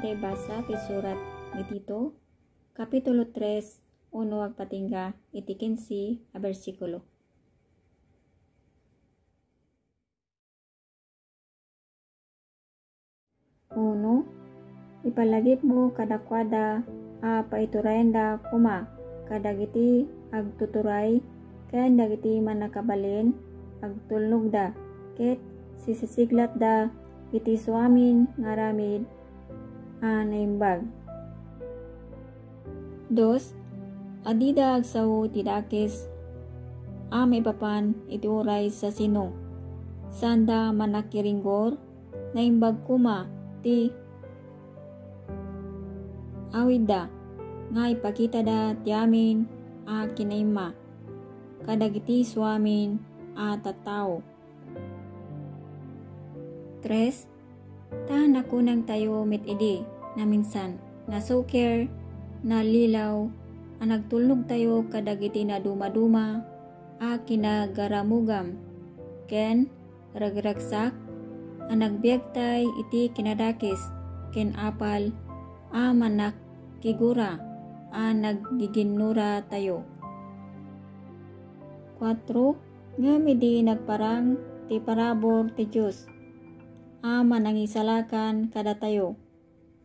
tayo basa ti surat ni Tito, Kapitulo 3, uno agpatingga, iti 15 a bersikulo. Uno, ipalagip mo kadakwada a paiturayanda kuma kadagiti agtuturay ken dagiti manakabalin agtulnog da ket sisisiglat da iti suamin ngaramid a naimbag. Dos, adida agsaw ti dakes a maipapan iti uray sa sino. Sanda manakiringgor naimbag kuma ti awid da nga ipakita da ti amin a kinaima kadagiti suamin a tattao. 3. Ta nakunang tayo mit idi na minsan na suker na lilaw a nagtulnog tayo kadagiti na dumaduma a kinagaramugam ken ragragsak a nagbiag tay iti kinadakis ken apal a manak kigura a naggiginura tayo. 4. Nga midi nagparang ti parabor ti Diyos a manangisalakan kada tayo.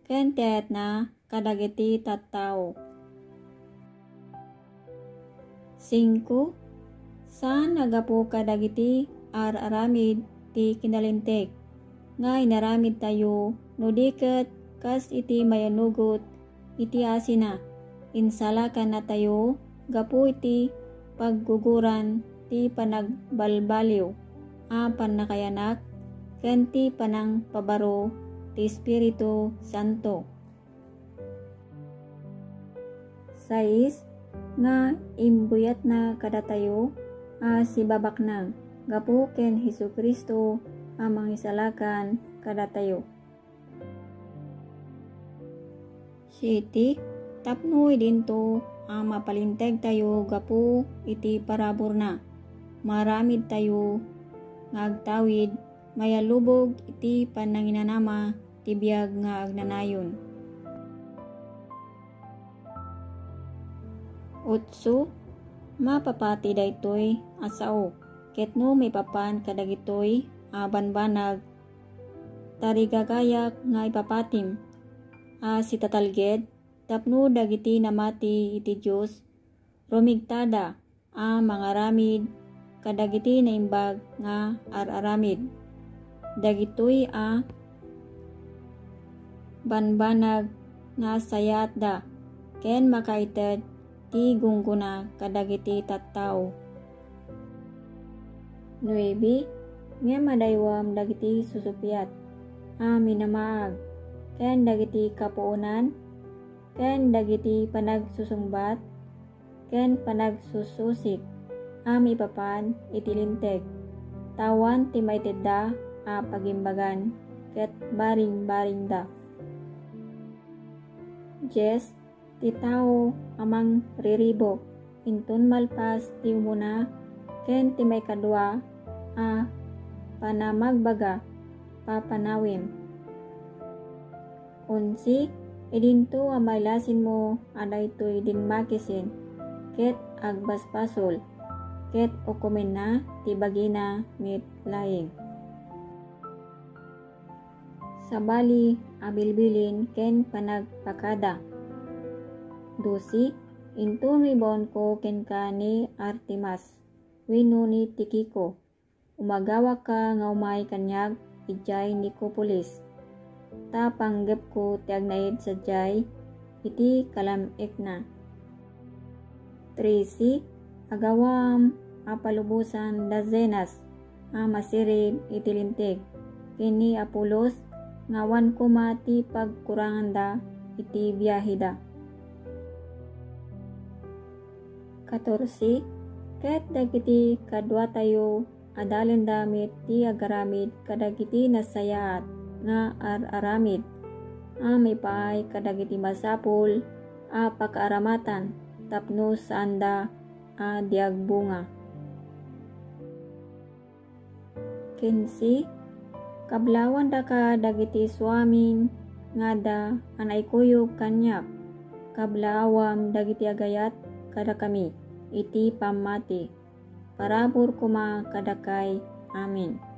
Ken tiayat na kadagiti tattao. 5. Saan nagapo kadagiti ar-aramid ti kinalintek nga inaramid tayo no diket kas iti mayanugot iti asina insalakan na tayo gapu iti pagguguran ti panagbalbaliw a panakayanak ken ti panang pabaro ti Espiritu Santo. 6. Nga imbuyat na kadatayo a si babak na gapu ken Hesu Kristo a mangisalakan kadatayo. Siti, tapno dinto a mapalinteg tayo gapu iti parabor na. Maramid tayo ngagtawid mayalubog iti pananginanama ti biag nga agnanayon. Utso, mapapati daytoy asao, ketno may papan kadagitoy abanbanag, tarigagayak nga ipapatim, a si tatalged, tapno dagiti namati iti Diyos, rumigtada a mangaramid, kadagiti na imbag nga araramid. Dagitoy a banbanag nga sayat da, ken makaited ti gungguna kadagiti tattao. 9. Nga madaywam dagiti susupyat, a minamaag, ken dagiti kapuunan, ken dagiti panagsusumbat, ken panagsususik, am ipapan itilinteg. Tawan ti maitidda a pagimbagan, ket baring-baring da. Jes, ti tao amang riribo, intun malpas ti umuna, ken ti may kadwa, a panamagbaga, papanawim. Unsi, idinto amaylasin mo aday to'y dinmakisin, ket agbaspasol, ket ukumin na ti bagina mit laing. Sabali, abilbilin ken panagpakada. Dusi, intun ribon ko ken ka ni Artemas, wino ni Tikiko. Umagawa ka nga umay kanyag, ijay Nicopolis. Ta panggap ko ti agnaid sa jay, iti kalamik na. Tracy, agawam apalubusan dazenas, a masirib itilintig. Kini Apolos, ngawan ko mati pagkurangan da, iti biyahida. 14. Ket dagiti kadwa tayo adalin damit ti agaramid kadagiti nasayaat nga ar-aramid. A may paay kadagiti masapul a pagkaaramatan tapno sanda a diagbunga. 15. Kablawan da ka dagiti swamin ngada anay kuyog kanyak. Kablawam dagiti agayat kada kami iti pamati. Parabur kuma kadakay amin